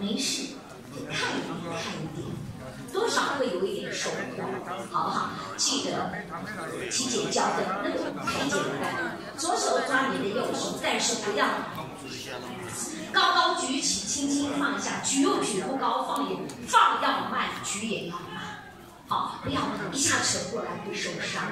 没事，看一点看一点，多少会有一点收获，好不好？记得体姐教的那个太简单，左手抓你的右手，但是不要高高举起，轻轻放下，举又举不高，放也放要慢，举也要慢，好，不要一下扯过来会受伤。